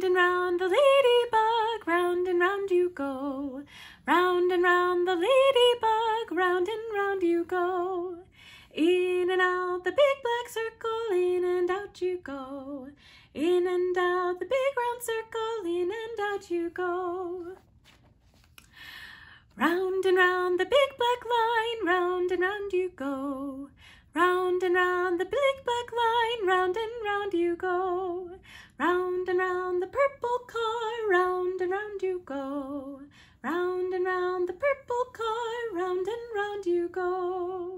Round and round the ladybug, round and round you go. Round and round the ladybug, round and round you go. In and out the big black circle, in and out you go. In and out the big round circle, in and out you go. Round and round the big black line, round and round you go. Round and round the big black line, round and round you go. Round and round you go. Round and round the purple car, round and round you go.